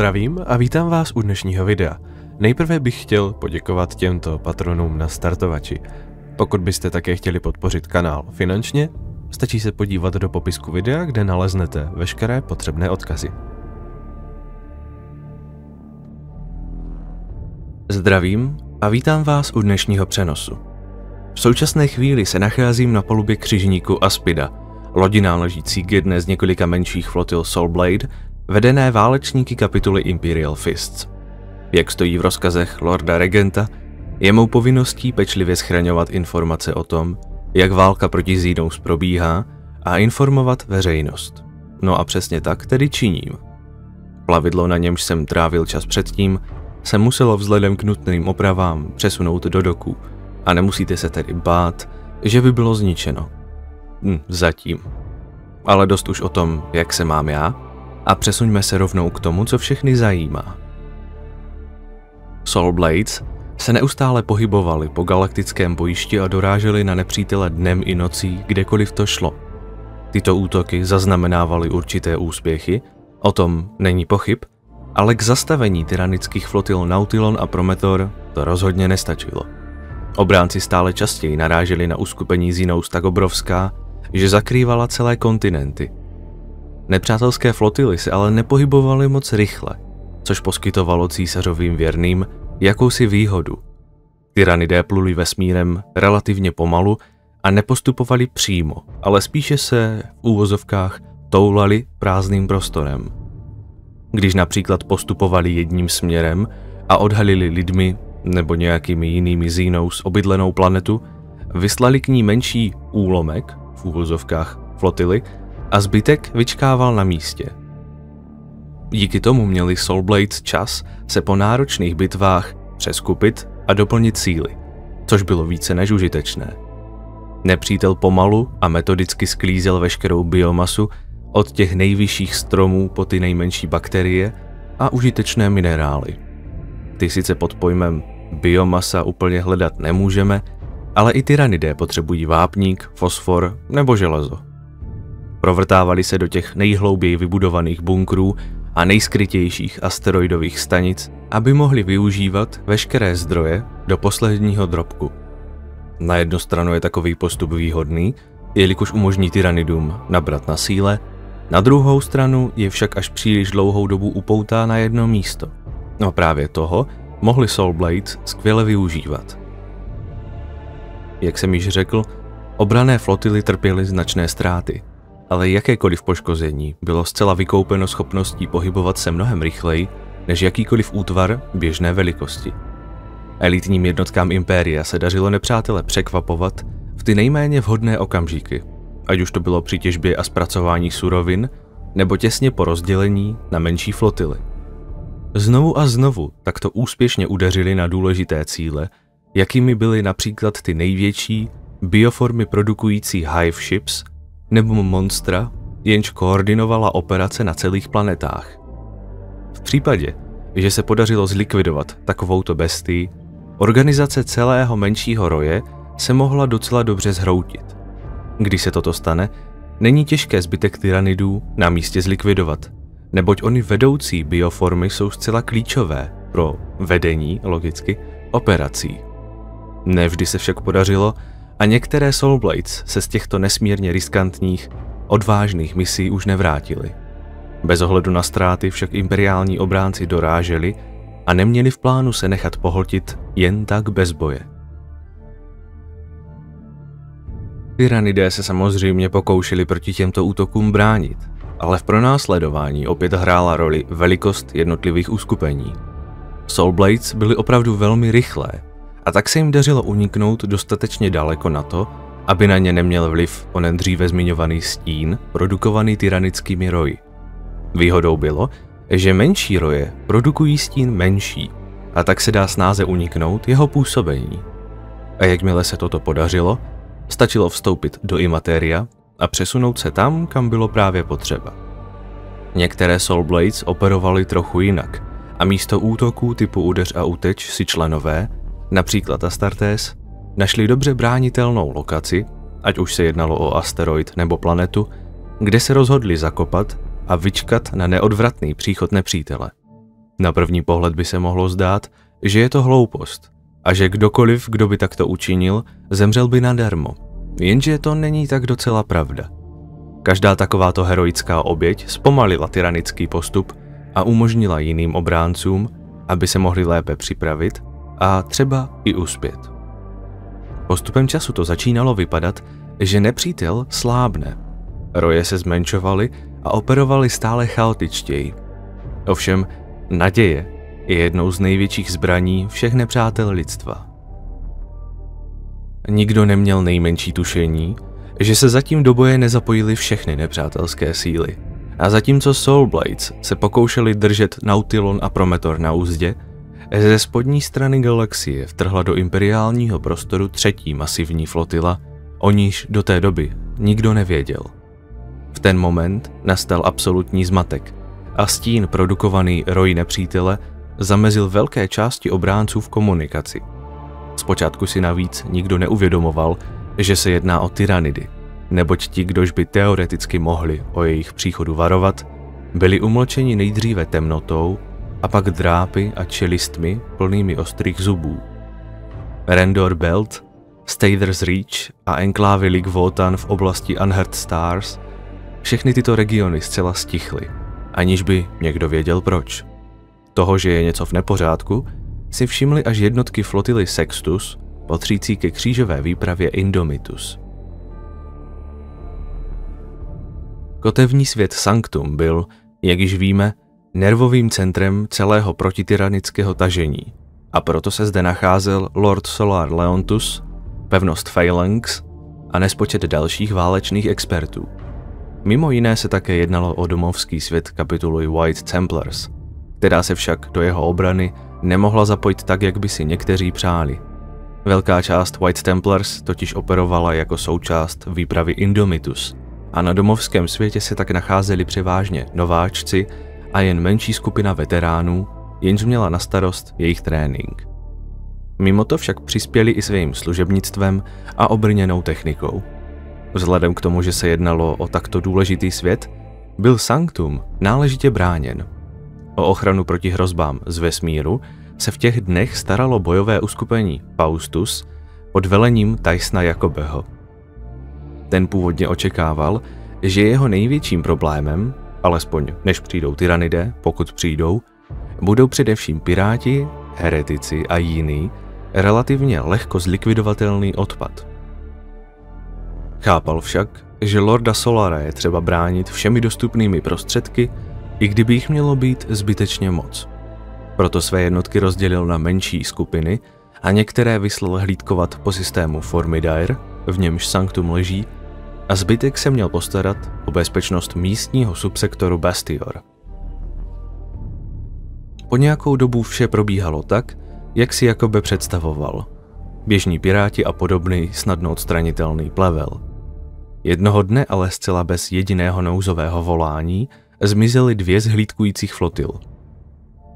Zdravím a vítám vás u dnešního videa. Nejprve bych chtěl poděkovat těmto patronům na startovači. Pokud byste také chtěli podpořit kanál finančně, stačí se podívat do popisku videa, kde naleznete veškeré potřebné odkazy. Zdravím a vítám vás u dnešního přenosu. V současné chvíli se nacházím na palubě křižníku Aspida, lodi náležící k jedné z několika menších flotil Soulblade, vedené válečníky kapituly Imperial Fists. Jak stojí v rozkazech Lorda Regenta, je mou povinností pečlivě schraňovat informace o tom, jak válka proti Zínous probíhá a informovat veřejnost. No a přesně tak tedy činím. Plavidlo, na němž jsem trávil čas předtím, se muselo vzhledem k nutným opravám přesunout do doku a nemusíte se tedy bát, že by bylo zničeno. Hm, zatím. Ale dost už o tom, jak se mám já, a přesuňme se rovnou k tomu, co všechny zajímá. Soul Blades se neustále pohybovali po galaktickém bojišti a doráželi na nepřítele dnem i nocí, kdekoliv to šlo. Tyto útoky zaznamenávaly určité úspěchy, o tom není pochyb, ale k zastavení tyranických flotil Nautilon a Prometor to rozhodně nestačilo. Obránci stále častěji naráželi na uskupení Zinous tak obrovská, že zakrývala celé kontinenty. Nepřátelské flotily se ale nepohybovaly moc rychle, což poskytovalo císařovým věrným jakousi výhodu. Tyranidé pluli vesmírem relativně pomalu a nepostupovali přímo, ale spíše se v úvozovkách toulali prázdným prostorem. Když například postupovali jedním směrem a odhalili lidmi nebo nějakými jinými zínou z obydlenou planetu, vyslali k ní menší úlomek, v úvozovkách flotily, a zbytek vyčkával na místě. Díky tomu měli Soulblades čas se po náročných bitvách přeskupit a doplnit síly, což bylo více než užitečné. Nepřítel pomalu a metodicky sklízel veškerou biomasu od těch nejvyšších stromů po ty nejmenší bakterie a užitečné minerály. Ty sice pod pojmem biomasa úplně hledat nemůžeme, ale i tyranidé potřebují vápník, fosfor nebo železo. Provrtávali se do těch nejhlouběji vybudovaných bunkrů a nejskrytějších asteroidových stanic, aby mohli využívat veškeré zdroje do posledního drobku. Na jednu stranu je takový postup výhodný, jelikož umožní tyranidům nabrat na síle, na druhou stranu je však až příliš dlouhou dobu upoutá na jedno místo. No právě toho mohli Soul Blades skvěle využívat. Jak jsem již řekl, obrané flotily trpěly značné ztráty, ale jakékoliv poškození bylo zcela vykoupeno schopností pohybovat se mnohem rychleji než jakýkoliv útvar běžné velikosti. Elitním jednotkám Impéria se dařilo nepřátele překvapovat v ty nejméně vhodné okamžiky, ať už to bylo při těžbě a zpracování surovin, nebo těsně po rozdělení na menší flotily. Znovu a znovu takto úspěšně udeřili na důležité cíle, jakými byly například ty největší bioformy produkující hive ships nebo monstra, jenž koordinovala operace na celých planetách. V případě, že se podařilo zlikvidovat takovouto bestii, organizace celého menšího roje se mohla docela dobře zhroutit. Když se toto stane, není těžké zbytek tyranidů na místě zlikvidovat, neboť oni vedoucí bioformy jsou zcela klíčové pro vedení, logicky, operací. Nevždy se však podařilo a některé Soulblades se z těchto nesmírně riskantních, odvážných misí už nevrátili. Bez ohledu na ztráty však imperiální obránci doráželi a neměli v plánu se nechat pohltit jen tak bez boje. Tyranidé se samozřejmě pokoušeli proti těmto útokům bránit, ale v pronásledování opět hrála roli velikost jednotlivých uskupení. Soulblades byly opravdu velmi rychlé a tak se jim dařilo uniknout dostatečně daleko na to, aby na ně neměl vliv onen dříve zmiňovaný stín produkovaný tyranickými roji. Výhodou bylo, že menší roje produkují stín menší a tak se dá snáze uniknout jeho působení. A jakmile se toto podařilo, stačilo vstoupit do imateria a přesunout se tam, kam bylo právě potřeba. Některé Soul Blades operovaly trochu jinak a místo útoků typu udeř a uteč si členové například Astartes, našli dobře bránitelnou lokaci, ať už se jednalo o asteroid nebo planetu, kde se rozhodli zakopat a vyčkat na neodvratný příchod nepřítele. Na první pohled by se mohlo zdát, že je to hloupost a že kdokoliv, kdo by takto učinil, zemřel by nadarmo. Jenže to není tak docela pravda. Každá takováto heroická oběť zpomalila tyranický postup a umožnila jiným obráncům, aby se mohli lépe připravit a třeba i uspět. Postupem času to začínalo vypadat, že nepřítel slábne. Roje se zmenšovaly a operovali stále chaotičtěji. Ovšem, naděje je jednou z největších zbraní všech nepřátel lidstva. Nikdo neměl nejmenší tušení, že se zatím do boje nezapojily všechny nepřátelské síly. A zatímco Soulblades se pokoušeli držet Nautilon a Prometor na úzdě, ze spodní strany galaxie vtrhla do imperiálního prostoru třetí masivní flotila, o níž do té doby nikdo nevěděl. V ten moment nastal absolutní zmatek a stín produkovaný roj nepřítele zamezil velké části obránců v komunikaci. Zpočátku si navíc nikdo neuvědomoval, že se jedná o tyranidy, neboť ti, kdož by teoreticky mohli o jejich příchodu varovat, byli umlčeni nejdříve temnotou a pak drápy a čelistmi plnými ostrých zubů. Rendor Belt, Stather's Reach a enklávy Lig Votan v oblasti Unheard Stars, všechny tyto regiony zcela stichly, aniž by někdo věděl proč. Toho, že je něco v nepořádku, si všimli až jednotky flotily Sextus, patřící ke křížové výpravě Indomitus. Kotevní svět Sanctum byl, jak již víme, nervovým centrem celého protityranického tažení a proto se zde nacházel Lord Solar Leontus, pevnost Phalanx a nespočet dalších válečných expertů. Mimo jiné se také jednalo o domovský svět kapituly White Templars, která se však do jeho obrany nemohla zapojit tak, jak by si někteří přáli. Velká část White Templars totiž operovala jako součást výpravy Indomitus a na domovském světě se tak nacházeli převážně nováčci a jen menší skupina veteránů, jenž měla na starost jejich trénink. Mimo to však přispěli i svým služebnictvem a obrněnou technikou. Vzhledem k tomu, že se jednalo o takto důležitý svět, byl Sanctum náležitě bráněn. O ochranu proti hrozbám z vesmíru se v těch dnech staralo bojové uskupení Paustus pod velením Tysona Jakobeho. Ten původně očekával, že jeho největším problémem alespoň než přijdou tyranidé, pokud přijdou, budou především piráti, heretici a jiný, relativně lehko zlikvidovatelný odpad. Chápal však, že Lorda Solara je třeba bránit všemi dostupnými prostředky, i kdyby jich mělo být zbytečně moc. Proto své jednotky rozdělil na menší skupiny a některé vyslal hlídkovat po systému Formidire, v němž Sanctum leží, a zbytek se měl postarat o bezpečnost místního subsektoru Bastior. Po nějakou dobu vše probíhalo tak, jak si Jakobe představoval. Běžní piráti a podobný snadno odstranitelný plevel. Jednoho dne ale zcela bez jediného nouzového volání zmizely dvě z hlídkujících flotil.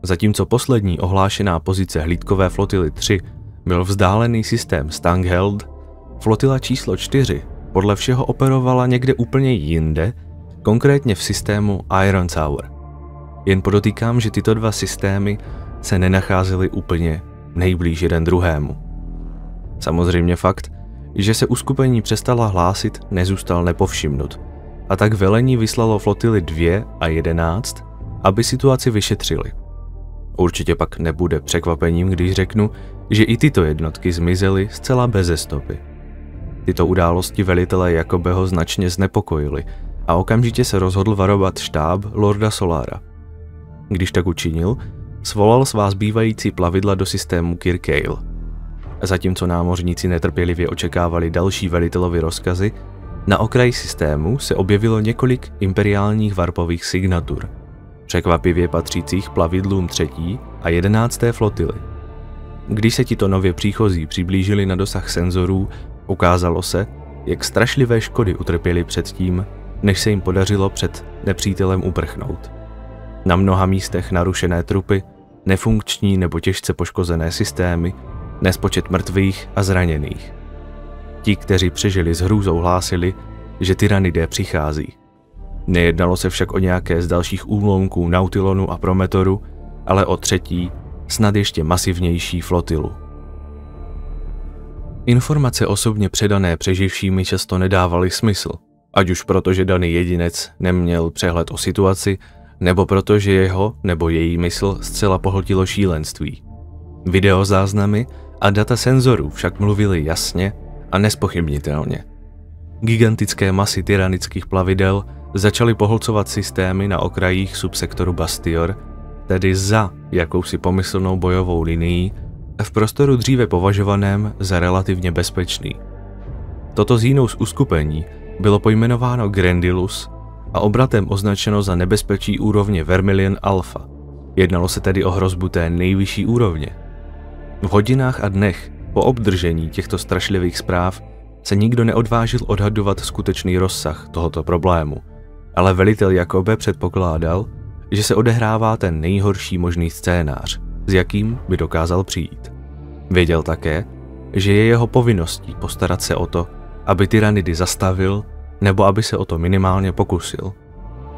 Zatímco poslední ohlášená pozice hlídkové flotily 3 byl vzdálený systém Stangheld, flotila číslo 4 podle všeho operovala někde úplně jinde, konkrétně v systému Iron Tower. Jen podotýkám, že tyto dva systémy se nenacházely úplně nejblíž jeden druhému. Samozřejmě fakt, že se uskupení přestala hlásit, nezůstal nepovšimnut, a tak velení vyslalo flotily 2 a 11, aby situaci vyšetřili. Určitě pak nebude překvapením, když řeknu, že i tyto jednotky zmizely zcela beze stopy. Tyto události velitele Jakobeho značně znepokojily a okamžitě se rozhodl varovat štáb Lorda Solára. Když tak učinil, svolal svá zbývající plavidla do systému Kirkale. Zatímco námořníci netrpělivě očekávali další velitelovi rozkazy, na okraji systému se objevilo několik imperiálních varpových signatur, překvapivě patřících plavidlům třetí a jedenácté flotily. Když se tito nově příchozí přiblížili na dosah senzorů, Ukázalo se, jak strašlivé škody utrpěli předtím, než se jim podařilo před nepřítelem uprchnout. Na mnoha místech narušené trupy, nefunkční nebo těžce poškozené systémy, nespočet mrtvých a zraněných. Ti, kteří přežili s hrůzou, hlásili, že tyranidé přichází. Nejednalo se však o nějaké z dalších úlomků Nautilonu a Prometoru, ale o třetí, snad ještě masivnější flotilu. Informace osobně předané přeživšími často nedávaly smysl, ať už proto, že daný jedinec neměl přehled o situaci, nebo protože jeho nebo její mysl zcela pohltilo šílenství. Videozáznamy a data senzorů však mluvily jasně a nespochybnitelně. Gigantické masy tyranických plavidel začaly pohlcovat systémy na okrajích subsektoru Bastior, tedy za jakousi pomyslnou bojovou linií, v prostoru dříve považovaném za relativně bezpečný. Toto zínou z uskupení bylo pojmenováno Grandilus a obratem označeno za nebezpečí úrovně Vermilion Alpha. Jednalo se tedy o hrozbu té nejvyšší úrovně. V hodinách a dnech po obdržení těchto strašlivých zpráv se nikdo neodvážil odhadovat skutečný rozsah tohoto problému, ale velitel Jakobe předpokládal, že se odehrává ten nejhorší možný scénář, s jakým by dokázal přijít. Věděl také, že je jeho povinností postarat se o to, aby tyranidy zastavil nebo aby se o to minimálně pokusil.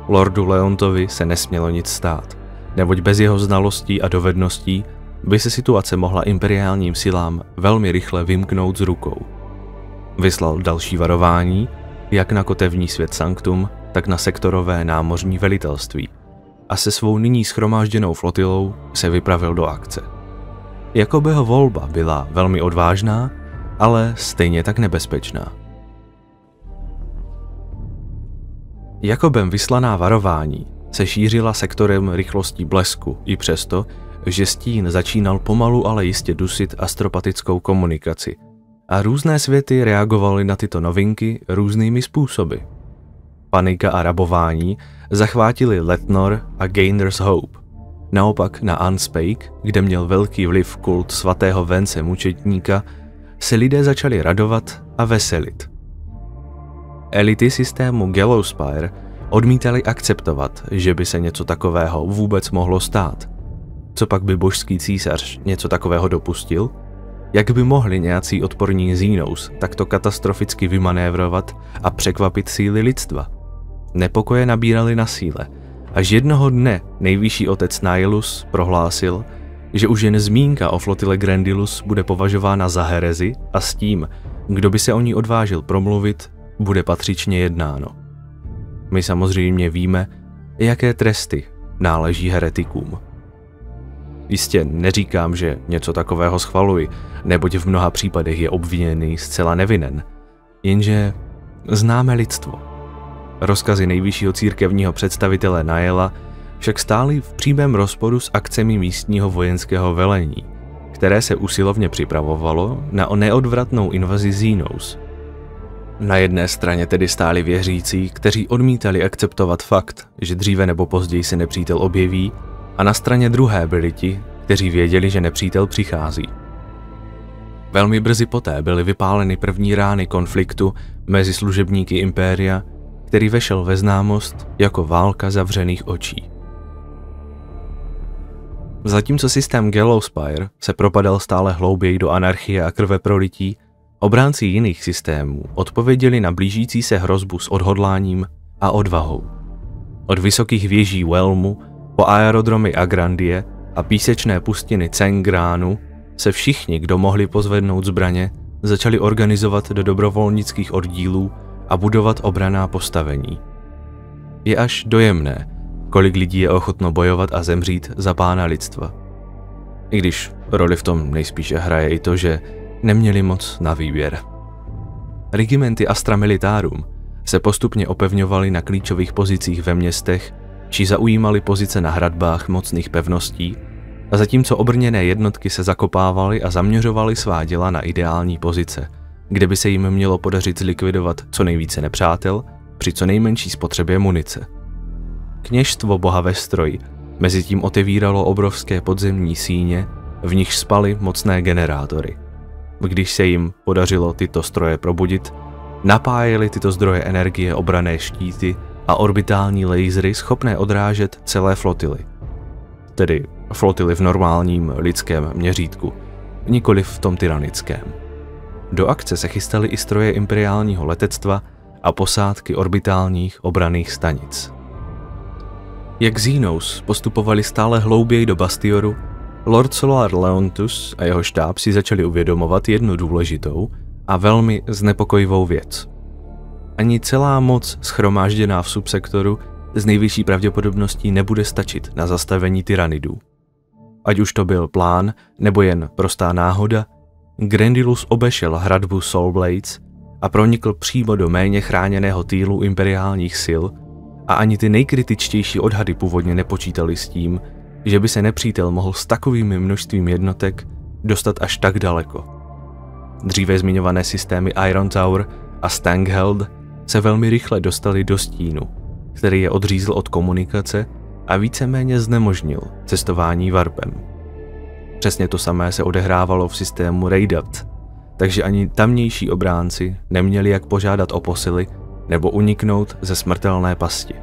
Lordu Leontovi se nesmělo nic stát, neboť bez jeho znalostí a dovedností by se situace mohla imperiálním silám velmi rychle vymknout z rukou. Vyslal další varování, jak na kotevní svět Sanctum, tak na sektorové námořní velitelství a se svou nyní schromážděnou flotilou se vypravil do akce. Jakobeho volba byla velmi odvážná, ale stejně tak nebezpečná. Jakobem vyslaná varování se šířila sektorem rychlostí blesku i přesto, že stín začínal pomalu ale jistě dusit astropatickou komunikaci a různé světy reagovaly na tyto novinky různými způsoby. Panika a rabování zachvátili Letnor a Gainer's Hope. Naopak na Unspake, kde měl velký vliv kult svatého vence mučetníka, se lidé začali radovat a veselit – Elity systému Gallowspire odmítali akceptovat, že by se něco takového vůbec mohlo stát. Co pak by božský císař něco takového dopustil? Jak by mohli nějací odporní Xenos takto katastroficky vymanévrovat a překvapit síly lidstva? Nepokoje nabírali na síle, až jednoho dne nejvyšší otec Nihilus prohlásil, že už jen zmínka o flotile Grandilus bude považována za herezi a s tím, kdo by se o ní odvážil promluvit, bude patřičně jednáno. My samozřejmě víme, jaké tresty náleží heretikům. Jistě neříkám, že něco takového schvaluji, neboť v mnoha případech je obviněný zcela nevinen. Jenže známe lidstvo. Rozkazy nejvyššího církevního představitele Najela však stály v přímém rozporu s akcemi místního vojenského velení, které se usilovně připravovalo na neodvratnou invazi Xenos, na jedné straně tedy stáli věřící, kteří odmítali akceptovat fakt, že dříve nebo později se nepřítel objeví, a na straně druhé byli ti, kteří věděli, že nepřítel přichází. Velmi brzy poté byly vypáleny první rány konfliktu mezi služebníky Impéria, který vešel ve známost jako válka zavřených očí. Zatímco systém Gallowspire se propadal stále hlouběji do anarchie a krve prolití, Obránci jiných systémů odpověděli na blížící se hrozbu s odhodláním a odvahou. Od vysokých věží Welmu po aerodromy Agrandie a písečné pustiny Cengránu se všichni, kdo mohli pozvednout zbraně, začali organizovat do dobrovolnických oddílů a budovat obraná postavení. Je až dojemné, kolik lidí je ochotno bojovat a zemřít za pána lidstva. I když roli v tom nejspíše hraje i to, že neměli moc na výběr. Regimenty Astra Militarum se postupně opevňovaly na klíčových pozicích ve městech či zaujímaly pozice na hradbách mocných pevností, a zatímco obrněné jednotky se zakopávaly a zaměřovaly svá děla na ideální pozice, kde by se jim mělo podařit zlikvidovat co nejvíce nepřátel při co nejmenší spotřebě munice. Kněžstvo boha ve mezi tím otevíralo obrovské podzemní síně, v nich spaly mocné generátory – když se jim podařilo tyto stroje probudit, napájeli tyto zdroje energie obrané štíty a orbitální lasery schopné odrážet celé flotily. Tedy flotily v normálním lidském měřítku, nikoli v tom tyranickém. Do akce se chystaly i stroje imperiálního letectva a posádky orbitálních obraných stanic. Jak Xenos postupovali stále hlouběji do Bastioru, Lord Solar Leontus a jeho štáb si začali uvědomovat jednu důležitou a velmi znepokojivou věc. Ani celá moc schromážděná v subsektoru z nejvyšší pravděpodobností nebude stačit na zastavení tyranidů. Ať už to byl plán nebo jen prostá náhoda, Grandilus obešel hradbu Soulblades a pronikl přímo do méně chráněného týlu imperiálních sil a ani ty nejkritičtější odhady původně nepočítali s tím, že by se nepřítel mohl s takovým množstvím jednotek dostat až tak daleko. Dříve zmiňované systémy Iron Tower a Stangheld se velmi rychle dostali do stínu, který je odřízl od komunikace a víceméně znemožnil cestování warpem. Přesně to samé se odehrávalo v systému Raidat, takže ani tamnější obránci neměli jak požádat o posily nebo uniknout ze smrtelné pasti.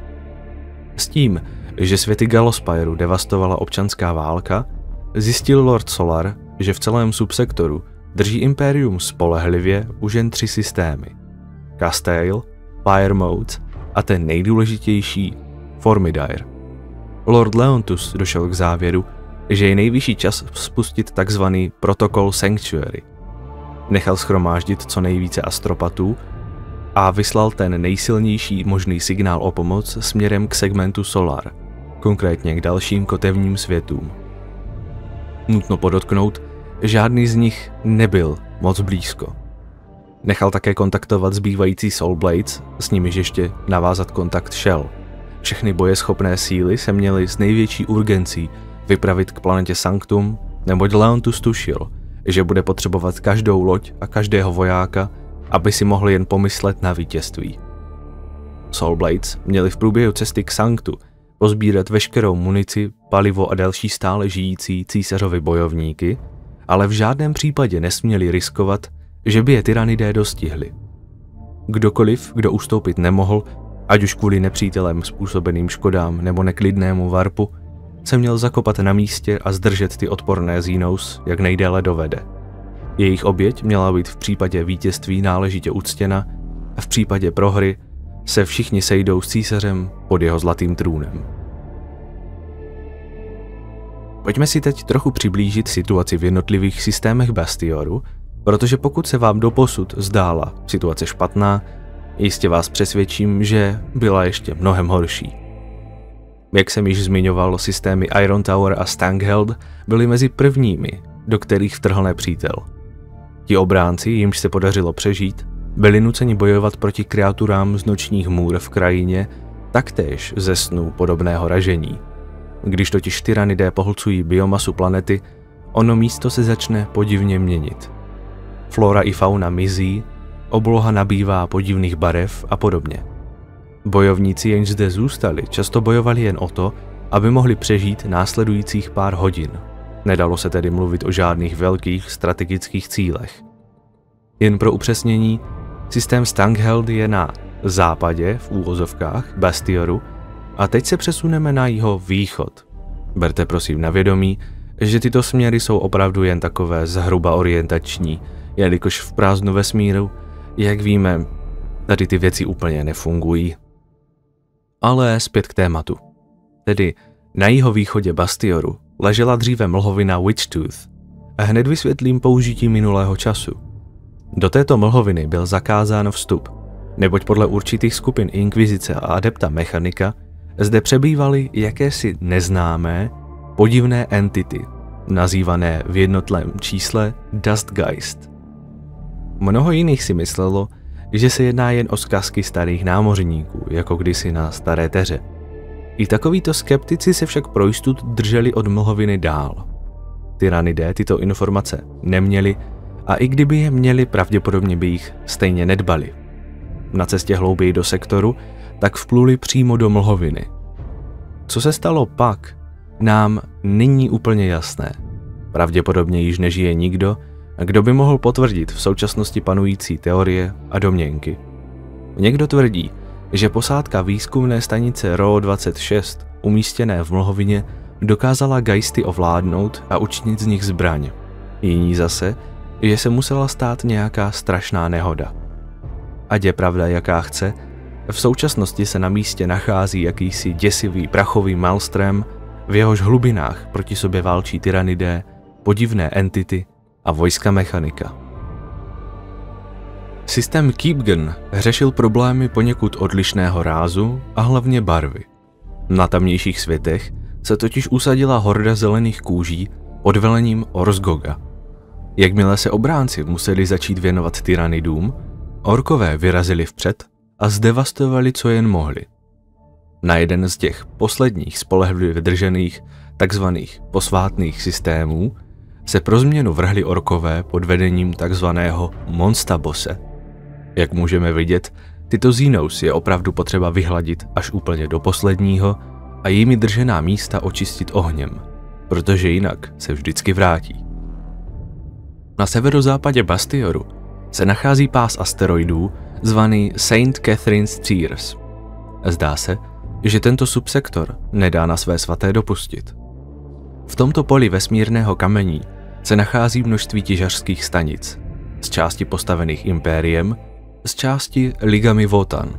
S tím, že světy Galospyru devastovala občanská válka, zjistil Lord Solar, že v celém subsektoru drží Imperium spolehlivě už jen tři systémy. Castile, Fire Mode a ten nejdůležitější Formidire. Lord Leontus došel k závěru, že je nejvyšší čas spustit takzvaný protokol Sanctuary. Nechal schromáždit co nejvíce astropatů a vyslal ten nejsilnější možný signál o pomoc směrem k segmentu Solar, konkrétně k dalším kotevním světům. Nutno podotknout, žádný z nich nebyl moc blízko. Nechal také kontaktovat zbývající Soulblades, s nimiž ještě navázat kontakt Shell. Všechny bojeschopné síly se měly s největší urgencí vypravit k planetě Sanctum, neboť Leontus tušil, že bude potřebovat každou loď a každého vojáka, aby si mohli jen pomyslet na vítězství. Soulblades měli v průběhu cesty k Sanctu pozbírat veškerou munici, palivo a další stále žijící císařovi bojovníky, ale v žádném případě nesměli riskovat, že by je tyranidé dostihli. Kdokoliv, kdo ustoupit nemohl, ať už kvůli nepřítelem způsobeným škodám nebo neklidnému varpu, se měl zakopat na místě a zdržet ty odporné Xenos, jak nejdéle dovede. Jejich oběť měla být v případě vítězství náležitě uctěna a v případě prohry se všichni sejdou s císařem pod jeho zlatým trůnem. Pojďme si teď trochu přiblížit situaci v jednotlivých systémech Bastioru, protože pokud se vám doposud zdála situace špatná, jistě vás přesvědčím, že byla ještě mnohem horší. Jak jsem již zmiňoval, systémy Iron Tower a Stangheld byly mezi prvními, do kterých vtrhl nepřítel. Ti obránci, jimž se podařilo přežít, byli nuceni bojovat proti kreaturám z nočních můr v krajině, taktéž ze snů podobného ražení. Když totiž tyranidé pohlcují biomasu planety, ono místo se začne podivně měnit. Flora i fauna mizí, obloha nabývá podivných barev a podobně. Bojovníci, jenž zde zůstali, často bojovali jen o to, aby mohli přežít následujících pár hodin. Nedalo se tedy mluvit o žádných velkých strategických cílech. Jen pro upřesnění, systém Stangheld je na západě, v úvozovkách, Bastioru, a teď se přesuneme na jeho východ. Berte prosím na vědomí, že tyto směry jsou opravdu jen takové zhruba orientační, jelikož v prázdnu vesmíru, jak víme, tady ty věci úplně nefungují. Ale zpět k tématu. Tedy na jeho východě Bastioru ležela dříve mlhovina Witchtooth a hned vysvětlím použití minulého času. Do této mlhoviny byl zakázán vstup, neboť podle určitých skupin Inkvizice a adepta mechanika zde přebývaly jakési neznámé, podivné entity, nazývané v jednotlém čísle Dustgeist. Mnoho jiných si myslelo, že se jedná jen o zkazky starých námořníků, jako kdysi na staré teře. I takovýto skeptici se však pro jistot drželi od mlhoviny dál. Tyranidé tyto informace neměli a i kdyby je měli, pravděpodobně by jich stejně nedbali. Na cestě hlouběji do sektoru tak vpluli přímo do mlhoviny. Co se stalo pak, nám není úplně jasné. Pravděpodobně již nežije nikdo, kdo by mohl potvrdit v současnosti panující teorie a domněnky. Někdo tvrdí, že posádka výzkumné stanice RO-26, umístěné v Mlhovině, dokázala Geisty ovládnout a učinit z nich zbraň. Jiní zase, že se musela stát nějaká strašná nehoda. Ať je pravda jaká chce, V současnosti se na místě nachází jakýsi děsivý prachový malstrem, v jehož hlubinách proti sobě válčí tyranidé, podivné entity a vojska mechanika. Systém Keepgen řešil problémy poněkud odlišného rázu a hlavně barvy. Na tamnějších světech se totiž usadila horda zelených kůží pod velením Orsgoga. Jakmile se obránci museli začít věnovat tyranidům, orkové vyrazili vpřed a zdevastovali, co jen mohli. Na jeden z těch posledních spolehlivě vydržených takzvaných posvátných systémů se pro změnu vrhli orkové pod vedením takzvaného Monstabose. Jak můžeme vidět, tyto Xenos je opravdu potřeba vyhladit až úplně do posledního a jimi držená místa očistit ohněm, protože jinak se vždycky vrátí. Na severozápadě Bastioru se nachází pás asteroidů zvaný St. Catherine's Tears. Zdá se, že tento subsektor nedá na své svaté dopustit. V tomto poli vesmírného kamení se nachází množství těžařských stanic, z části postavených impériem, z části ligami Votan.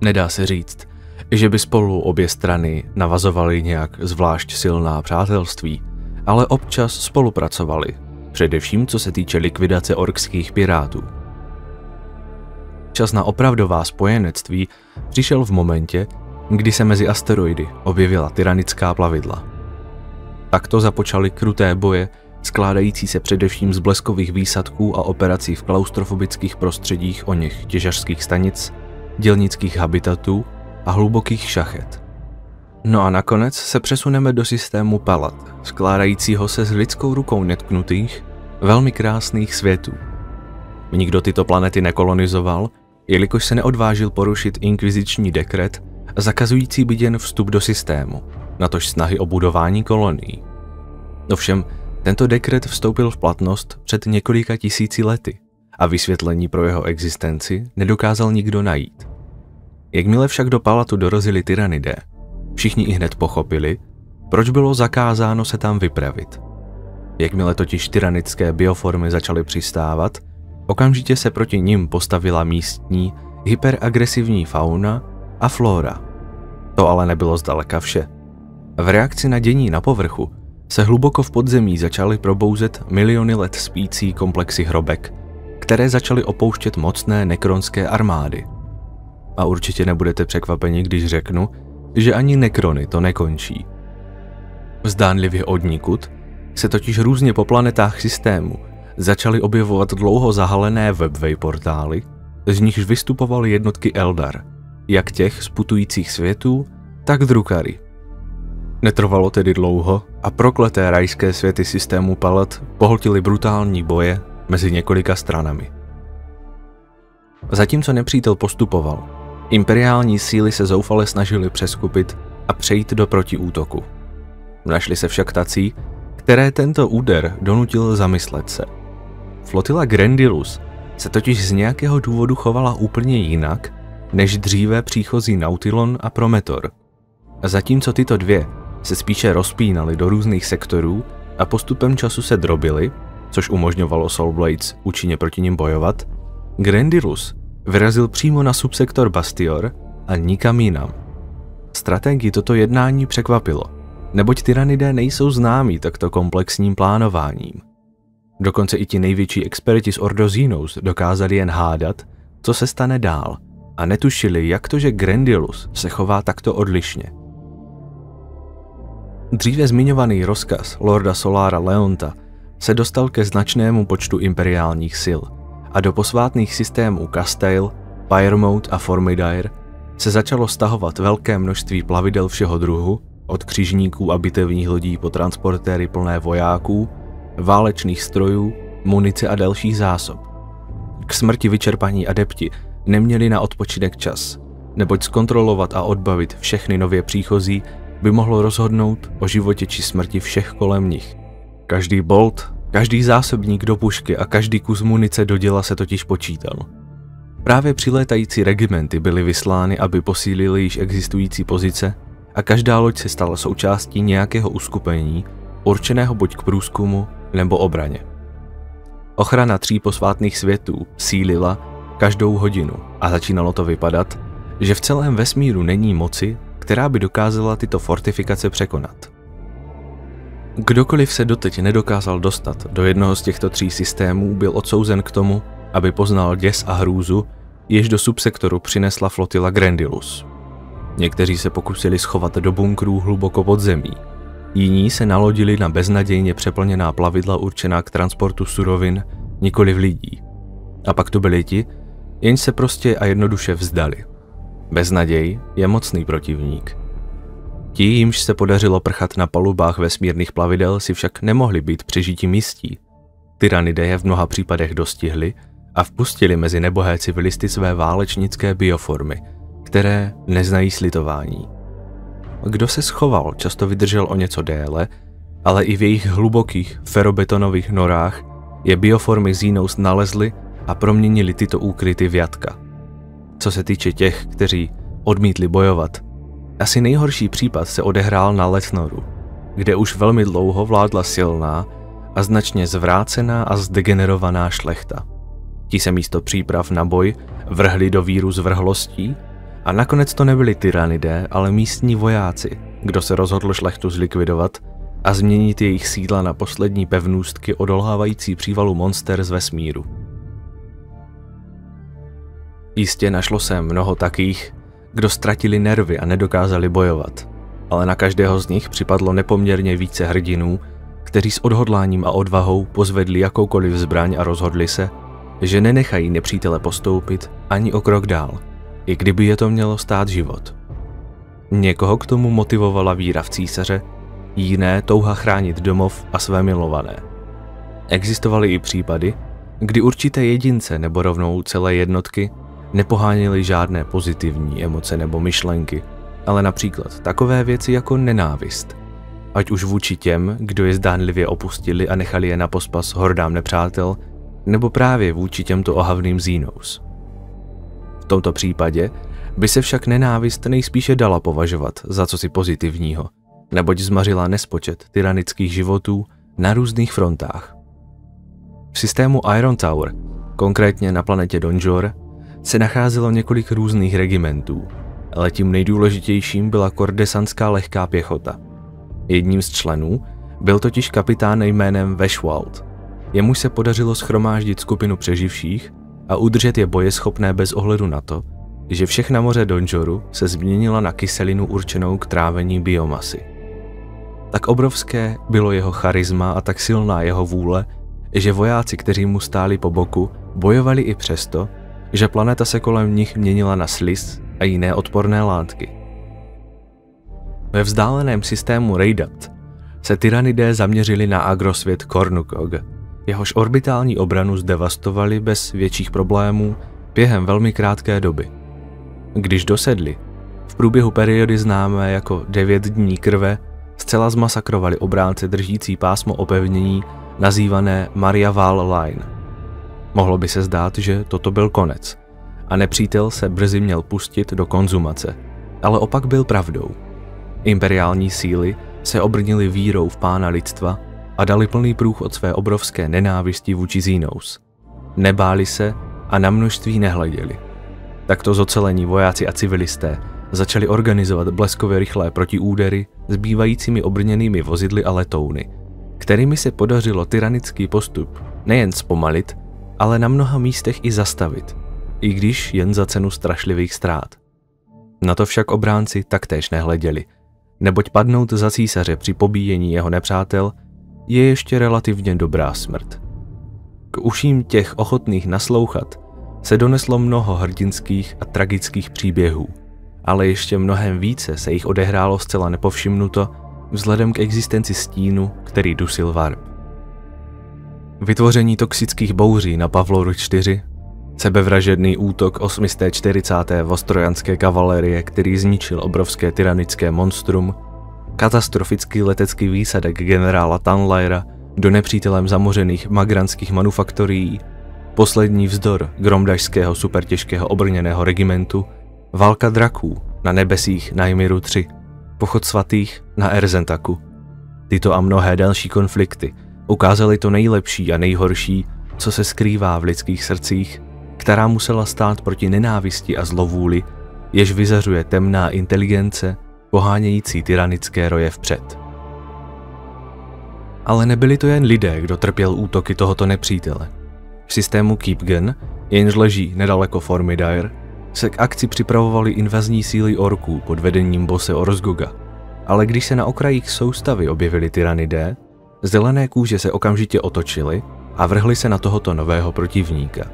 Nedá se říct, že by spolu obě strany navazovaly nějak zvlášť silná přátelství, ale občas spolupracovali, především co se týče likvidace orkských pirátů. Čas na opravdová spojenectví přišel v momentě, kdy se mezi asteroidy objevila tyranická plavidla. Takto započaly kruté boje, skládající se především z bleskových výsadků a operací v klaustrofobických prostředích o něch těžařských stanic, dělnických habitatů a hlubokých šachet. No a nakonec se přesuneme do systému Palat, skládajícího se s lidskou rukou netknutých, velmi krásných světů. Nikdo tyto planety nekolonizoval, jelikož se neodvážil porušit inkviziční dekret zakazující jen vstup do systému, natož snahy o budování kolonií. Ovšem, tento dekret vstoupil v platnost před několika tisíci lety a vysvětlení pro jeho existenci nedokázal nikdo najít. Jakmile však do palatu dorazili tyranidé, všichni i hned pochopili, proč bylo zakázáno se tam vypravit. Jakmile totiž tyranické bioformy začaly přistávat, okamžitě se proti nim postavila místní hyperagresivní fauna a flora. To ale nebylo zdaleka vše. V reakci na dění na povrchu se hluboko v podzemí začaly probouzet miliony let spící komplexy hrobek, které začaly opouštět mocné nekronské armády. A určitě nebudete překvapeni, když řeknu, že ani nekrony to nekončí. Zdánlivě odnikud se totiž různě po planetách systému začaly objevovat dlouho zahalené webway portály, z nichž vystupovaly jednotky Eldar, jak těch z putujících světů, tak Drukary. Netrvalo tedy dlouho a prokleté rajské světy systému palet pohltily brutální boje mezi několika stranami. Zatímco nepřítel postupoval, imperiální síly se zoufale snažili přeskupit a přejít do protiútoku. Našli se však tací, které tento úder donutil zamyslet se. Flotila Grandilus se totiž z nějakého důvodu chovala úplně jinak než dříve příchozí Nautilon a Prometor. Zatímco tyto dvě se spíše rozpínaly do různých sektorů a postupem času se drobily, což umožňovalo Soulblades účinně proti nim bojovat, Grandilus vyrazil přímo na subsektor Bastior a nikam jinam. Strategii toto jednání překvapilo, neboť tyranidé nejsou známí takto komplexním plánováním. Dokonce i ti největší experti z Ordozinos dokázali jen hádat, co se stane dál a netušili, jak to, že Grandilus se chová takto odlišně. Dříve zmiňovaný rozkaz Lorda Solara Leonta se dostal ke značnému počtu imperiálních sil a do posvátných systémů Castile, Pyrmouth a Formidire se začalo stahovat velké množství plavidel všeho druhu, od křižníků a bitevních lodí po transportéry plné vojáků, válečných strojů, munice a dalších zásob. K smrti vyčerpaní adepti neměli na odpočinek čas, neboť zkontrolovat a odbavit všechny nově příchozí by mohlo rozhodnout o životě či smrti všech kolem nich. Každý bolt, každý zásobník do pušky a každý kus munice do děla se totiž počítal. Právě přilétající regimenty byly vyslány, aby posílili již existující pozice a každá loď se stala součástí nějakého uskupení, určeného buď k průzkumu nebo obraně. Ochrana tří posvátných světů sílila každou hodinu a začínalo to vypadat, že v celém vesmíru není moci, která by dokázala tyto fortifikace překonat. Kdokoliv se doteď nedokázal dostat do jednoho z těchto tří systémů, byl odsouzen k tomu, aby poznal děs a hrůzu, jež do subsektoru přinesla flotila Grandilus. Někteří se pokusili schovat do bunkrů hluboko pod zemí, jiní se nalodili na beznadějně přeplněná plavidla určená k transportu surovin, nikoli v lidí. A pak tu byli ti, jenž se prostě a jednoduše vzdali. Beznaděj je mocný protivník. Ti, jimž se podařilo prchat na palubách vesmírných plavidel, si však nemohli být přežitím jistí. Tyranidé je v mnoha případech dostihli a vpustili mezi nebohé civilisty své válečnické bioformy, které neznají slitování. Kdo se schoval, často vydržel o něco déle, ale i v jejich hlubokých ferobetonových norách je bioformy Xenos nalezly a proměnili tyto úkryty v jatka. Co se týče těch, kteří odmítli bojovat, asi nejhorší případ se odehrál na Letnoru, kde už velmi dlouho vládla silná a značně zvrácená a zdegenerovaná šlechta. Ti se místo příprav na boj vrhli do víru zvrhlostí a nakonec to nebyli tyranidé, ale místní vojáci, kdo se rozhodl šlechtu zlikvidovat a změnit jejich sídla na poslední pevnůstky odolhávající přívalu monster z vesmíru. Jistě našlo se mnoho takých, kdo ztratili nervy a nedokázali bojovat, ale na každého z nich připadlo nepoměrně více hrdinů, kteří s odhodláním a odvahou pozvedli jakoukoliv zbraň a rozhodli se, že nenechají nepřítele postoupit ani o krok dál, i kdyby je to mělo stát život. Někoho k tomu motivovala víra v císaře, jiné touha chránit domov a své milované. Existovaly i případy, kdy určité jedince nebo rovnou celé jednotky nepoháněly žádné pozitivní emoce nebo myšlenky, ale například takové věci jako nenávist. Ať už vůči těm, kdo je zdánlivě opustili a nechali je na pospas hordám nepřátel, nebo právě vůči těmto ohavným Xenos. V tomto případě by se však nenávist nejspíše dala považovat za cosi pozitivního, neboť zmařila nespočet tyranických životů na různých frontách. V systému Iron Tower, konkrétně na planetě Donjor, se nacházelo několik různých regimentů, ale tím nejdůležitějším byla kordesanská lehká pěchota. Jedním z členů byl totiž kapitán jménem Veshwald. Jemu se podařilo schromáždit skupinu přeživších a udržet je bojeschopné bez ohledu na to, že všechna moře Donjoru se změnila na kyselinu určenou k trávení biomasy. Tak obrovské bylo jeho charisma a tak silná jeho vůle, že vojáci, kteří mu stáli po boku, bojovali i přesto, že planeta se kolem nich měnila na slis a jiné odporné látky. Ve vzdáleném systému Raidat se tyranidé zaměřili na agrosvět Kornukog, jehož orbitální obranu zdevastovali bez větších problémů během velmi krátké doby. Když dosedli, v průběhu periody známé jako 9 dní krve, zcela zmasakrovali obránce držící pásmo opevnění nazývané Maria Val Line – Mohlo by se zdát, že toto byl konec a nepřítel se brzy měl pustit do konzumace, ale opak byl pravdou. Imperiální síly se obrnili vírou v pána lidstva a dali plný průch od své obrovské nenávisti vůči Zínos. Nebáli se a na množství nehleděli. Takto zocelení vojáci a civilisté začali organizovat bleskově rychlé protiúdery s bývajícími obrněnými vozidly a letouny, kterými se podařilo tyranický postup nejen zpomalit, ale na mnoha místech i zastavit, i když jen za cenu strašlivých ztrát. Na to však obránci taktéž nehleděli, neboť padnout za císaře při pobíjení jeho nepřátel je ještě relativně dobrá smrt. K uším těch ochotných naslouchat se doneslo mnoho hrdinských a tragických příběhů, ale ještě mnohem více se jich odehrálo zcela nepovšimnuto vzhledem k existenci stínu, který dusil Varp. Vytvoření toxických bouří na Pavloru 4, sebevražedný útok 840. vostrojanské kavalerie, který zničil obrovské tyranické monstrum, katastrofický letecký výsadek generála Tanlaira do nepřítelem zamořených magranských manufaktorií, poslední vzdor gromdažského supertěžkého obrněného regimentu, válka draků na nebesích Najmiru 3, pochod svatých na Erzentaku. Tyto a mnohé další konflikty – Ukázali to nejlepší a nejhorší, co se skrývá v lidských srdcích, která musela stát proti nenávisti a zlovůli, jež vyzařuje temná inteligence, pohánějící tyranické roje vpřed. Ale nebyli to jen lidé, kdo trpěl útoky tohoto nepřítele. V systému Keepgen, jenž leží nedaleko Formidire, se k akci připravovaly invazní síly orků pod vedením bose Orzgoga. Ale když se na okrajích soustavy objevili tyranidé, zelené kůže se okamžitě otočily a vrhli se na tohoto nového protivníka.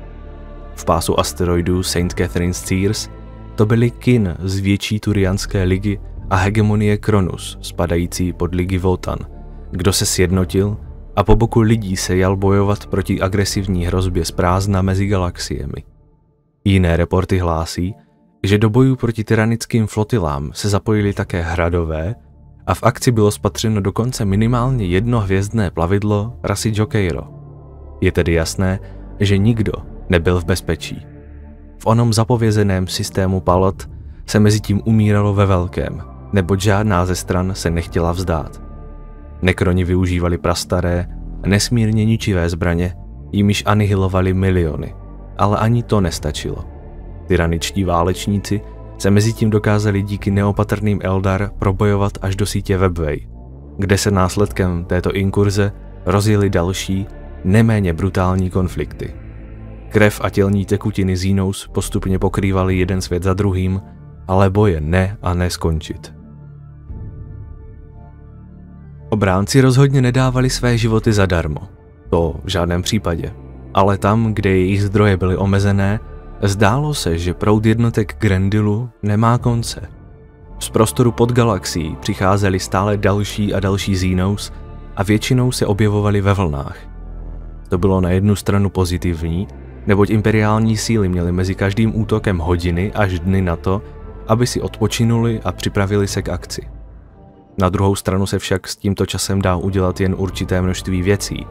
V pásu asteroidů St. Catherine Sears to byly kin z větší turianské ligy a hegemonie Kronus, spadající pod ligy Votan, kdo se sjednotil a po boku lidí se jal bojovat proti agresivní hrozbě z prázdna mezi galaxiemi. Jiné reporty hlásí, že do bojů proti tyranickým flotilám se zapojili také hradové a v akci bylo spatřeno dokonce minimálně jedno hvězdné plavidlo rasy Jokeiro. Je tedy jasné, že nikdo nebyl v bezpečí. V onom zapovězeném systému palot se mezi tím umíralo ve velkém, neboť žádná ze stran se nechtěla vzdát. Nekroni využívali prastaré, nesmírně ničivé zbraně, jimiž anihilovali miliony, ale ani to nestačilo. Tyraničtí válečníci se mezi tím dokázali díky neopatrným Eldar probojovat až do sítě Webway, kde se následkem této inkurze rozjeli další, neméně brutální konflikty. Krev a tělní tekutiny Xenos postupně pokrývaly jeden svět za druhým, ale boje ne a neskončit. Obránci rozhodně nedávali své životy zadarmo. To v žádném případě. Ale tam, kde jejich zdroje byly omezené, zdálo se, že proud jednotek Grendilu nemá konce. Z prostoru pod galaxií přicházely stále další a další Xenos a většinou se objevovali ve vlnách. To bylo na jednu stranu pozitivní, neboť imperiální síly měly mezi každým útokem hodiny až dny na to, aby si odpočinuli a připravili se k akci. Na druhou stranu se však s tímto časem dá udělat jen určité množství věcí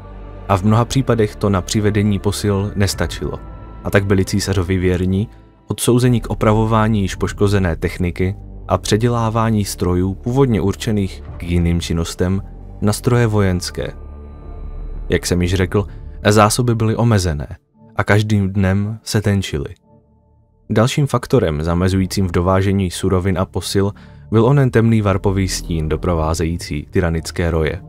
a v mnoha případech to na přivedení posil nestačilo. A tak byli císařovi věrní, odsouzení k opravování již poškozené techniky a předělávání strojů původně určených k jiným činnostem na stroje vojenské. Jak jsem již řekl, zásoby byly omezené a každým dnem se tenčily. Dalším faktorem zamezujícím v dovážení surovin a posil byl onen temný varpový stín doprovázející tyranické roje.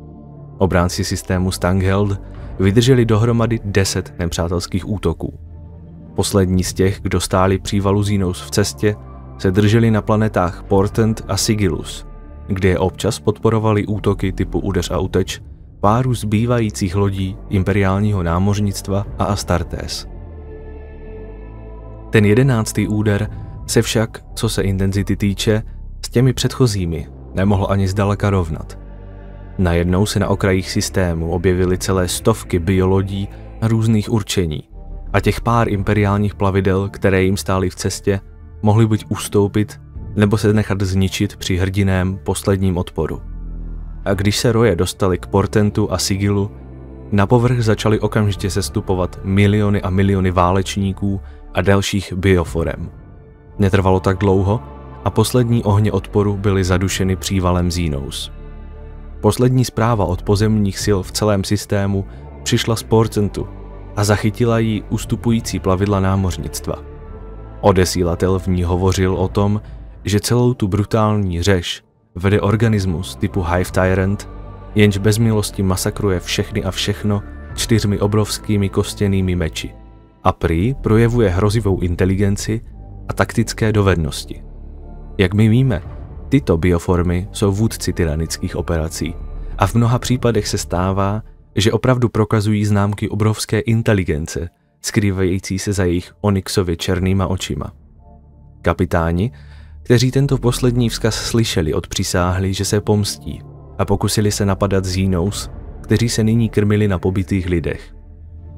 Obránci systému Stangheld vydrželi dohromady 10 nepřátelských útoků. Poslední z těch, kdo stáli přívalu Xenos v cestě, se drželi na planetách Portent a Sigilus, kde je občas podporovali útoky typu Udeř a uteč páru zbývajících lodí imperiálního námořnictva a Astartes. Ten jedenáctý úder se však, co se intenzity týče, s těmi předchozími nemohl ani zdaleka rovnat. Najednou se na okrajích systému objevily celé stovky biolodí a různých určení a těch pár imperiálních plavidel, které jim stály v cestě, mohly buď ustoupit nebo se nechat zničit při hrdiném posledním odporu. A když se roje dostali k Portentu a Sigilu, na povrch začaly okamžitě sestupovat miliony a miliony válečníků a dalších bioforem. Netrvalo tak dlouho a poslední ohně odporu byly zadušeny přívalem Xenos. Poslední zpráva od pozemních sil v celém systému přišla z Portentu a zachytila jí ustupující plavidla námořnictva. Odesílatel v ní hovořil o tom, že celou tu brutální řeš vede organismus typu Hive Tyrant, jenž bez milosti masakruje všechny a všechno čtyřmi obrovskými kostěnými meči. A prý projevuje hrozivou inteligenci a taktické dovednosti. Jak my víme, tyto bioformy jsou vůdci tyranických operací a v mnoha případech se stává, že opravdu prokazují známky obrovské inteligence, skrývající se za jejich onyxově černýma očima. Kapitáni kteří tento poslední vzkaz slyšeli, odpřisáhli, že se pomstí a pokusili se napadat Xenos, kteří se nyní krmili na pobytých lidech.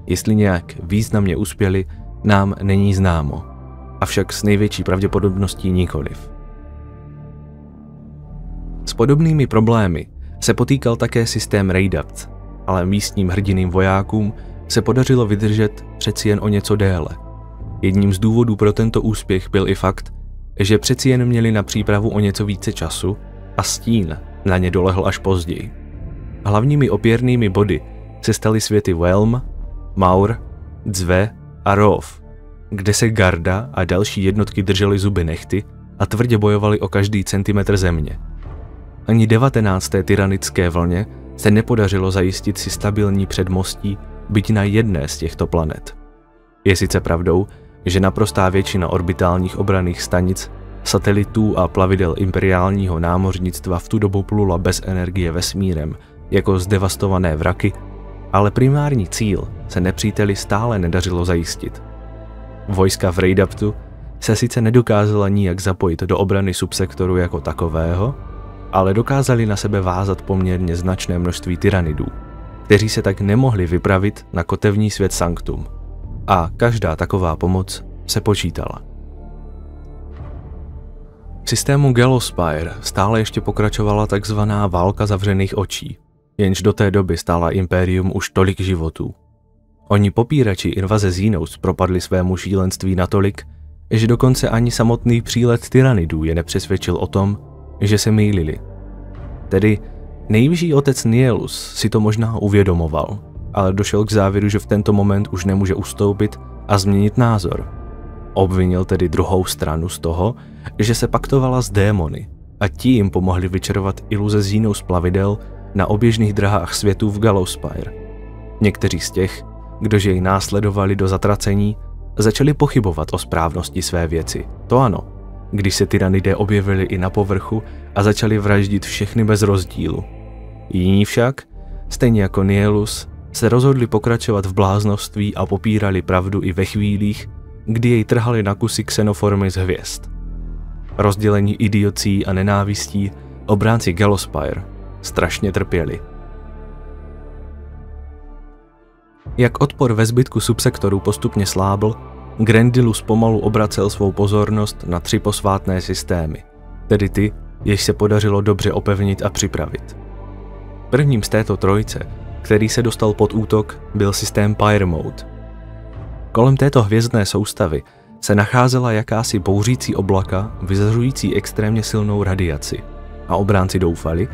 Jestli nějak významně uspěli, nám není známo, avšak s největší pravděpodobností nikoliv. S podobnými problémy se potýkal také systém Raidapt, ale místním hrdiným vojákům se podařilo vydržet přeci jen o něco déle. Jedním z důvodů pro tento úspěch byl i fakt, že přeci jen měli na přípravu o něco více času a stín na ně dolehl až později. Hlavními opěrnými body se staly světy Velm, Maur, Dzve a Rov, kde se Garda a další jednotky držely zuby nechty a tvrdě bojovali o každý centimetr země. Ani 19. tyranické vlně se nepodařilo zajistit si stabilní předmostí byť na jedné z těchto planet. Je sice pravdou, že naprostá většina orbitálních obraných stanic, satelitů a plavidel imperiálního námořnictva v tu dobu plula bez energie vesmírem, jako zdevastované vraky, ale primární cíl se nepříteli stále nedařilo zajistit. Vojska v Raidaptu se sice nedokázala nijak zapojit do obrany subsektoru jako takového, ale dokázali na sebe vázat poměrně značné množství tyranidů, kteří se tak nemohli vypravit na kotevní svět Sanctum. A každá taková pomoc se počítala. V systému Galospire stále ještě pokračovala takzvaná válka zavřených očí, jenž do té doby stála Imperium už tolik životů. Oni popírači invaze Xenos propadli svému šílenství natolik, že dokonce ani samotný přílet tyranidů je nepřesvědčil o tom, že se mýlili. Tedy nejvyšší otec Nielus si to možná uvědomoval, ale došel k závěru, že v tento moment už nemůže ustoupit a změnit názor. Obvinil tedy druhou stranu z toho, že se paktovala s démony a ti jim pomohli vyčerovat iluze z jinou plavidel na oběžných drahách světů v Galospire. Někteří z těch, kdož jej následovali do zatracení, začali pochybovat o správnosti své věci. To ano, když se tyranidé objevili i na povrchu a začali vraždit všechny bez rozdílu. Jiní však, stejně jako Nielus, se rozhodli pokračovat v bláznovství a popírali pravdu i ve chvílích, kdy jej trhali na kusy xenoformy z hvězd. Rozdělení idiocí a nenávistí obránci Galospire strašně trpěli. Jak odpor ve zbytku subsektoru postupně slábl, Grandilus pomalu obracel svou pozornost na tři posvátné systémy, tedy ty, jež se podařilo dobře opevnit a připravit. Prvním z této trojice, který se dostal pod útok, byl systém Pyre Mode. Kolem této hvězdné soustavy se nacházela jakási bouřící oblaka vyzařující extrémně silnou radiaci a obránci doufali,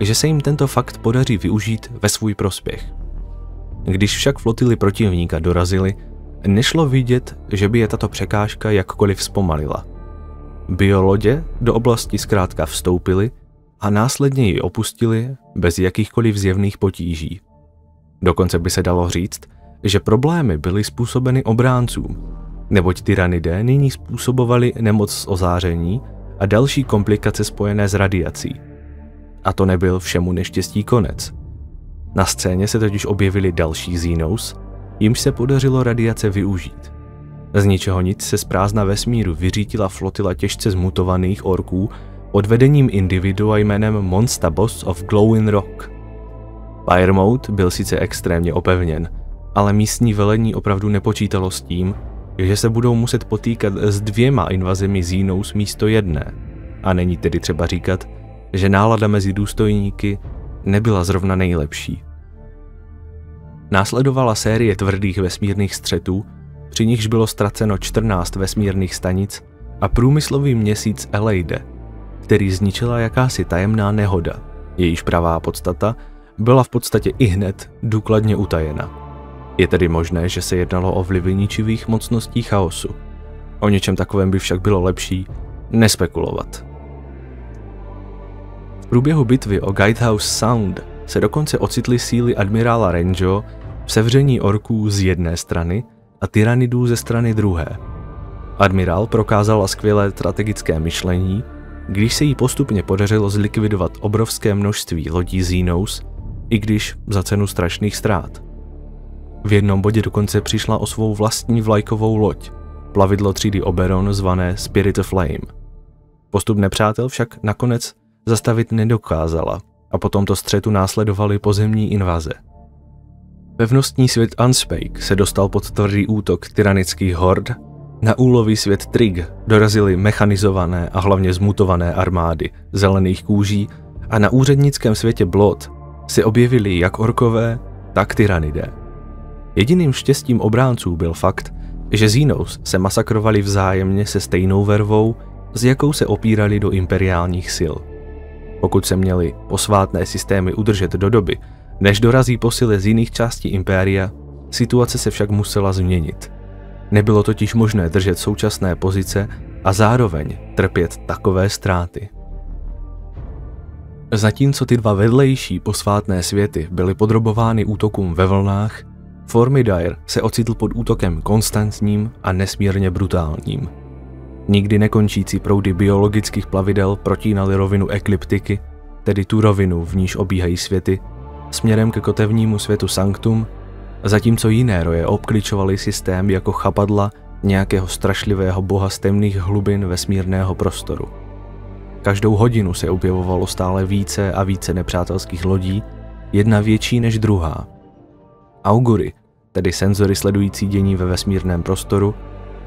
že se jim tento fakt podaří využít ve svůj prospěch. Když však flotily protivníka dorazily, nešlo vidět, že by je tato překážka jakkoliv zpomalila. Biolodě do oblasti zkrátka vstoupily a následně ji opustili bez jakýchkoliv zjevných potíží. Dokonce by se dalo říct, že problémy byly způsobeny obráncům, neboť tyranidé nyní způsobovali nemoc z ozáření a další komplikace spojené s radiací. A to nebyl všemu neštěstí konec. Na scéně se totiž objevili další Xenos, jimž se podařilo radiace využít. Z ničeho nic se z prázdna vesmíru vyřítila flotila těžce zmutovaných orků pod vedením individua jménem Monster Boss of Glowing Rock. Fire Mode byl sice extrémně opevněn, ale místní velení opravdu nepočítalo s tím, že se budou muset potýkat s dvěma invazemi Xenos místo jedné. A není tedy třeba říkat, že nálada mezi důstojníky nebyla zrovna nejlepší. Následovala série tvrdých vesmírných střetů, při nichž bylo ztraceno 14 vesmírných stanic a průmyslový měsíc Eleide, který zničila jakási tajemná nehoda, jejíž pravá podstata byla v podstatě i hned důkladně utajena. Je tedy možné, že se jednalo o vlivy ničivých mocností chaosu. O něčem takovém by však bylo lepší nespekulovat. V průběhu bitvy o Guidehouse Sound se dokonce ocitly síly admirála Renjo sevření orků z jedné strany a tyranidů ze strany druhé. Admirál prokázala skvělé strategické myšlení, když se jí postupně podařilo zlikvidovat obrovské množství lodí Xenos, i když za cenu strašných ztrát. V jednom bodě dokonce přišla o svou vlastní vlajkovou loď, plavidlo třídy Oberon zvané Spirit of Flame. Postup nepřátel však nakonec zastavit nedokázala a po tomto střetu následovaly pozemní invaze. Pevnostní svět Unspake se dostal pod tvrdý útok tyranických hord, na úlový svět Trig dorazily mechanizované a hlavně zmutované armády zelených kůží a na úřednickém světě Blot se objevili jak orkové, tak tyranidé. Jediným štěstím obránců byl fakt, že Xenos se masakrovali vzájemně se stejnou vervou, s jakou se opírali do imperiálních sil – pokud se měli posvátné systémy udržet do doby, než dorazí posily z jiných částí impéria, situace se však musela změnit. Nebylo totiž možné držet současné pozice a zároveň trpět takové ztráty. Zatímco ty dva vedlejší posvátné světy byly podrobovány útokům ve vlnách, Formidire se ocitl pod útokem konstantním a nesmírně brutálním. Nikdy nekončící proudy biologických plavidel protínaly rovinu ekliptiky, tedy tu rovinu, v níž obíhají světy, směrem ke kotevnímu světu Sanctum, zatímco jiné roje obkličovaly systém jako chapadla nějakého strašlivého boha z temných hlubin vesmírného prostoru. Každou hodinu se objevovalo stále více a více nepřátelských lodí, jedna větší než druhá. Augury, tedy senzory sledující dění ve vesmírném prostoru,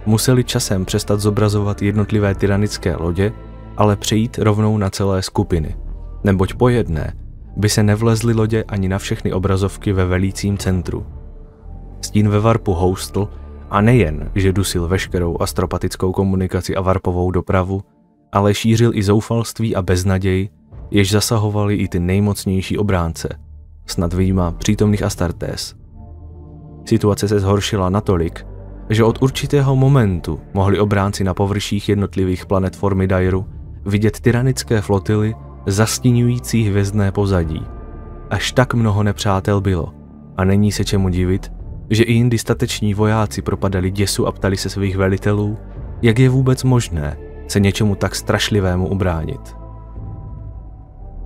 museli časem přestat zobrazovat jednotlivé tyranické lodě, ale přejít rovnou na celé skupiny. Neboť po jedné by se nevlezly lodě ani na všechny obrazovky ve velícím centru. Stín ve Varpu houstl a nejen, že dusil veškerou astropatickou komunikaci a varpovou dopravu, ale šířil i zoufalství a beznaděj, jež zasahovali i ty nejmocnější obránce, snad výjima přítomných Astartés. Situace se zhoršila natolik, že od určitého momentu mohli obránci na površích jednotlivých planet Formidairu vidět tyranické flotily zastínující hvězdné pozadí. Až tak mnoho nepřátel bylo a není se čemu divit, že i jindy stateční vojáci propadali děsu a ptali se svých velitelů, jak je vůbec možné se něčemu tak strašlivému ubránit.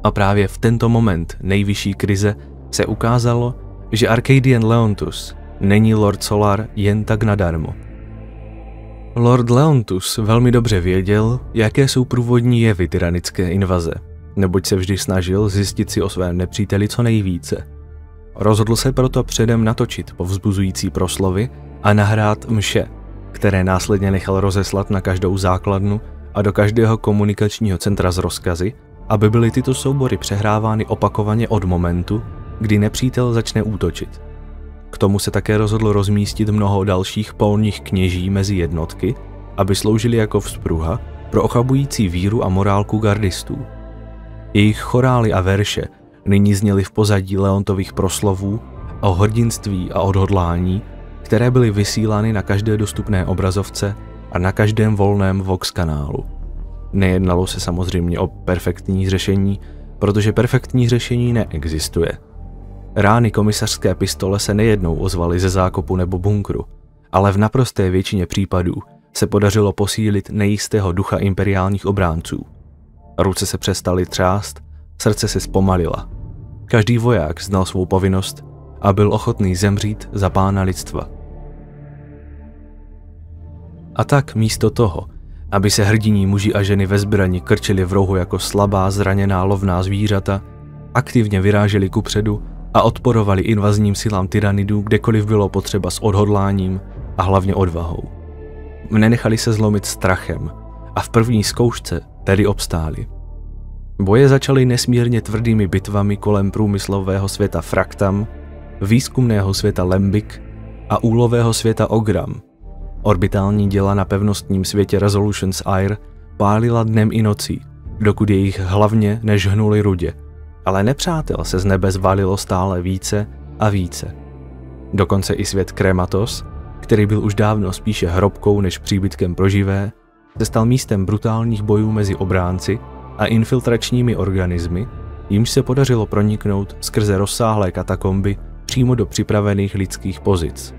A právě v tento moment nejvyšší krize se ukázalo, že Arcadian Leontus není Lord Solar jen tak nadarmo. Lord Leontus velmi dobře věděl, jaké jsou průvodní jevy tyranické invaze, neboť se vždy snažil zjistit si o svém nepříteli co nejvíce. Rozhodl se proto předem natočit povzbuzující proslovy a nahrát mše, které následně nechal rozeslat na každou základnu a do každého komunikačního centra z rozkazy, aby byly tyto soubory přehrávány opakovaně od momentu, kdy nepřítel začne útočit. K tomu se také rozhodl rozmístit mnoho dalších polních kněží mezi jednotky, aby sloužili jako vzpruha pro ochabující víru a morálku gardistů. Jejich chorály a verše nyní zněly v pozadí Leontových proslovů o hrdinství a odhodlání, které byly vysílány na každé dostupné obrazovce a na každém volném Vox kanálu. Nejednalo se samozřejmě o perfektní řešení, protože perfektní řešení neexistuje. Rány komisařské pistole se nejednou ozvaly ze zákopu nebo bunkru, ale v naprosté většině případů se podařilo posílit nejistého ducha imperiálních obránců. Ruce se přestaly třást, srdce se zpomalila. Každý voják znal svou povinnost a byl ochotný zemřít za pána lidstva. A tak místo toho, aby se hrdiní muži a ženy ve zbraní krčili v rohu jako slabá zraněná lovná zvířata, aktivně vyráželi kupředu a odporovali invazním silám tyranidů kdekoliv bylo potřeba s odhodláním a hlavně odvahou. Nenechali se zlomit strachem a v první zkoušce tedy obstáli. Boje začaly nesmírně tvrdými bitvami kolem průmyslového světa Fraktam, výzkumného světa Lembik a úlového světa Ogram. Orbitální děla na pevnostním světě Resolutions Air pálila dnem i nocí, dokud jejich hlavně nežhnuli rudě – ale nepřátel se z nebe zvalilo stále více a více. Dokonce i svět Krematos, který byl už dávno spíše hrobkou než příbytkem proživé, se stal místem brutálních bojů mezi obránci a infiltračními organismy, jimž se podařilo proniknout skrze rozsáhlé katakomby přímo do připravených lidských pozic.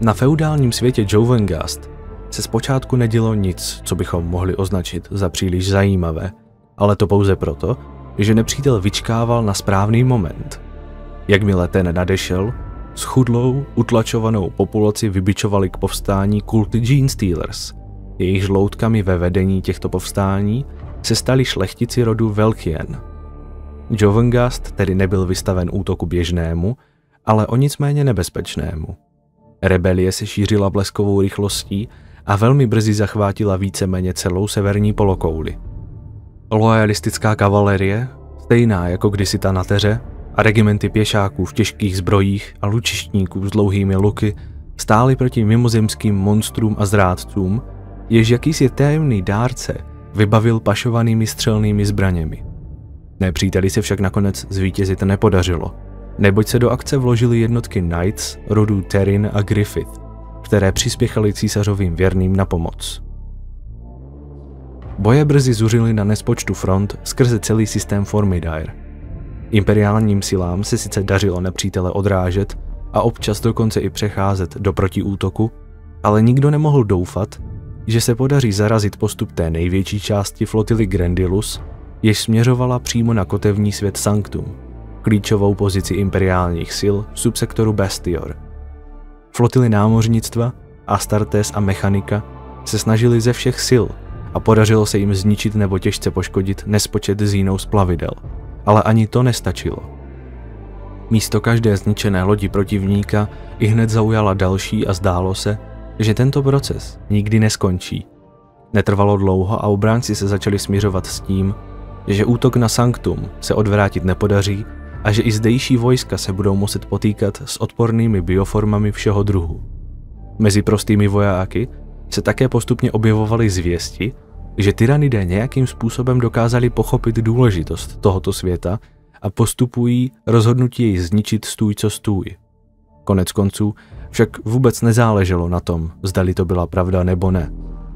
Na feudálním světě Jovengast se zpočátku nedělo nic, co bychom mohli označit za příliš zajímavé – ale to pouze proto, že nepřítel vyčkával na správný moment. Jakmile ten nadešel, schudlou, utlačovanou populaci vybičovali k povstání kulty Gene Stealers. Jejich žloutkami ve vedení těchto povstání se stali šlechtici rodu Velkien. Jovengast tedy nebyl vystaven útoku běžnému, ale o nic méně nebezpečnému. Rebelie se šířila bleskovou rychlostí a velmi brzy zachvátila víceméně celou severní polokouli – Loyalistická kavalerie, stejná jako kdysi ta na teře, a regimenty pěšáků v těžkých zbrojích a lučištníků s dlouhými luky stály proti mimozemským monstrům a zrádcům, jež jakýsi tajemný dárce vybavil pašovanými střelnými zbraněmi. Nepříteli se však nakonec zvítězit nepodařilo neboť se do akce vložily jednotky Knights rodů Terin a Griffith, které přispěchaly císařovým věrným na pomoc. Boje brzy zuřily na nespočtu front skrze celý systém Formidire. Imperiálním silám se sice dařilo nepřítele odrážet a občas dokonce i přecházet do protiútoku, ale nikdo nemohl doufat, že se podaří zarazit postup té největší části flotily Grandilus, jež směřovala přímo na kotevní svět Sanctum, klíčovou pozici imperiálních sil v subsektoru Bastior. Flotily námořnictva, Astartes a Mechanika se snažili ze všech sil a podařilo se jim zničit nebo těžce poškodit nespočet zínou z plavidel. Ale ani to nestačilo. Místo každé zničené lodi protivníka i hned zaujala další a zdálo se, že tento proces nikdy neskončí. Netrvalo dlouho a obránci se začali směřovat s tím, že útok na Sanctum se odvrátit nepodaří a že i zdejší vojska se budou muset potýkat s odpornými bioformami všeho druhu. Mezi prostými vojáky se také postupně objevovaly zvěsti, že tyranidé nějakým způsobem dokázali pochopit důležitost tohoto světa a postupují rozhodnutí jej zničit stůj co stůj. Konec konců však vůbec nezáleželo na tom, zdali to byla pravda nebo ne.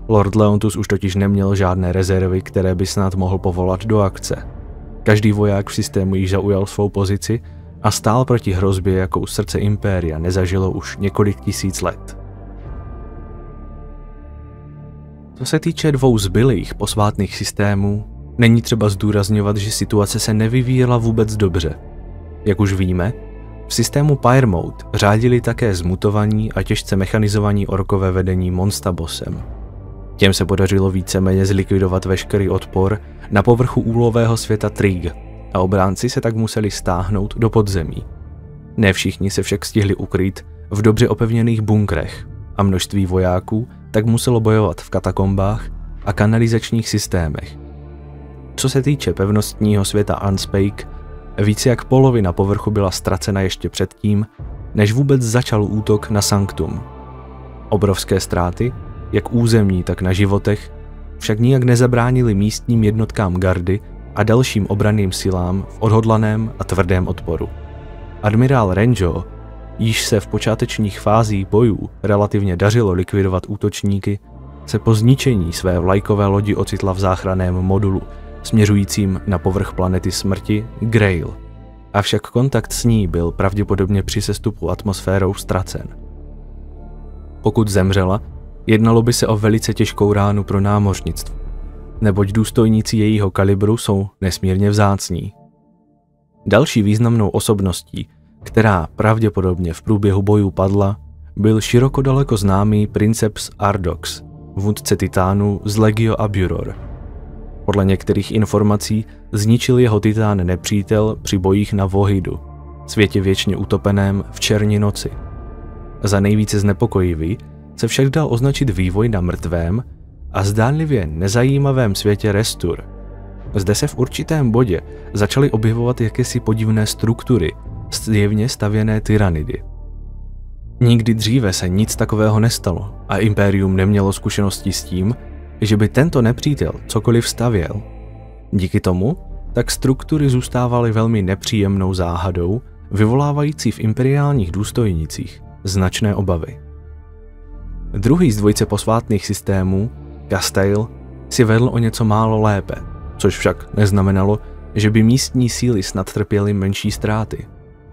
Lord Leontus už totiž neměl žádné rezervy, které by snad mohl povolat do akce. Každý voják v systému již zaujal svou pozici a stál proti hrozbě, jakou srdce impéria nezažilo už několik tisíc let. Co se týče dvou zbylých posvátných systémů, není třeba zdůrazňovat, že situace se nevyvíjela vůbec dobře. Jak už víme, v systému Pyrmouth řádili také zmutovaní a těžce mechanizovaní orkové vedení Monstabosem. Těm se podařilo víceméně zlikvidovat veškerý odpor na povrchu úlového světa Trig a obránci se tak museli stáhnout do podzemí. Ne všichni se však stihli ukrýt v dobře opevněných bunkrech a množství vojáků tak muselo bojovat v katakombách a kanalizačních systémech. Co se týče pevnostního světa Unspake, více jak polovina povrchu byla ztracena ještě předtím, než vůbec začal útok na Sanctum. Obrovské ztráty, jak územní, tak na životech, však nijak nezabránili místním jednotkám gardy a dalším obraným silám v odhodlaném a tvrdém odporu. Admirál Renjo již se v počátečních fázích bojů relativně dařilo likvidovat útočníky, se po zničení své vlajkové lodi ocitla v záchranném modulu, směřujícím na povrch planety smrti Grail. Avšak kontakt s ní byl pravděpodobně při sestupu atmosférou ztracen. Pokud zemřela, jednalo by se o velice těžkou ránu pro námořnictvo, neboť důstojníci jejího kalibru jsou nesmírně vzácní. Další významnou osobností, která pravděpodobně v průběhu bojů padla, byl široko daleko známý princeps Ardox, vůdce titánů z Legio Aburor. Podle některých informací zničil jeho titán nepřítel při bojích na Vohidu, světě věčně utopeném v černí noci. Za nejvíce znepokojivý se však dal označit vývoj na mrtvém a zdánlivě nezajímavém světě Restur. Zde se v určitém bodě začaly objevovat jakési podivné struktury, zjevně stavěné tyranidy. Nikdy dříve se nic takového nestalo a Impérium nemělo zkušenosti s tím, že by tento nepřítel cokoliv stavěl. Díky tomu tak struktury zůstávaly velmi nepříjemnou záhadou, vyvolávající v imperiálních důstojnicích značné obavy. Druhý z dvojice posvátných systémů, Castail, si vedl o něco málo lépe, což však neznamenalo, že by místní síly snad trpěly menší ztráty.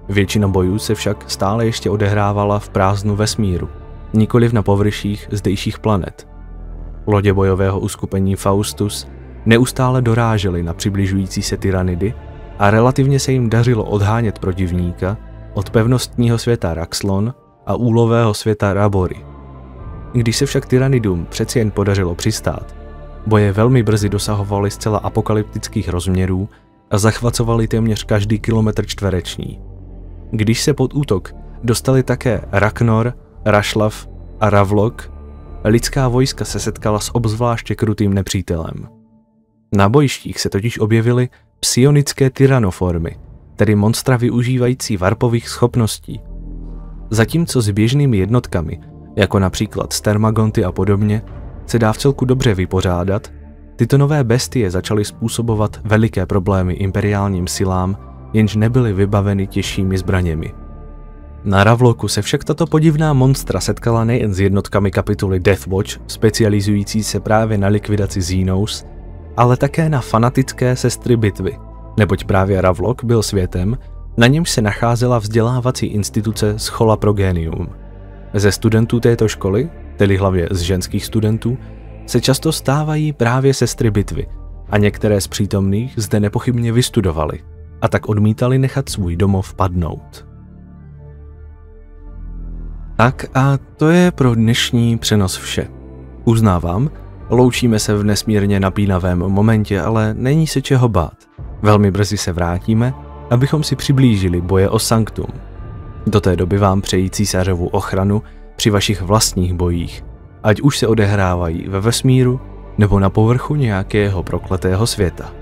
Většina bojů se však stále ještě odehrávala v prázdnu vesmíru, nikoliv na površích zdejších planet. Lodě bojového uskupení Faustus neustále dorážely na přibližující se tyranidy a relativně se jim dařilo odhánět protivníka od pevnostního světa Raxlon a úlového světa Rabory. Když se však tyranidům přeci jen podařilo přistát, boje velmi brzy dosahovaly zcela apokalyptických rozměrů a zachvacovaly téměř každý kilometr čtvereční. Když se pod útok dostali také Raknor, Rašlav a Ravlok, lidská vojska se setkala s obzvláště krutým nepřítelem. Na bojištích se totiž objevily psionické tyranoformy, tedy monstra využívající varpových schopností. Zatímco s běžnými jednotkami, jako například stermagonty a podobně, se dá v celku dobře vypořádat, tyto nové bestie začaly způsobovat veliké problémy imperiálním silám jenž nebyly vybaveny těžšími zbraněmi. Na Ravloku se však tato podivná monstra setkala nejen s jednotkami kapituly Deathwatch, specializující se právě na likvidaci Xenos, ale také na fanatické sestry bitvy, neboť právě Ravlok byl světem, na němž se nacházela vzdělávací instituce Schola Progenium. Ze studentů této školy, tedy hlavně z ženských studentů, se často stávají právě sestry bitvy a některé z přítomných zde nepochybně vystudovali a tak odmítali nechat svůj domov padnout. Tak a to je pro dnešní přenos vše. Uznávám, loučíme se v nesmírně napínavém momentě, ale není se čeho bát. Velmi brzy se vrátíme, abychom si přiblížili boje o Sanktum. Do té doby vám přejí císařovu ochranu při vašich vlastních bojích, ať už se odehrávají ve vesmíru nebo na povrchu nějakého prokletého světa.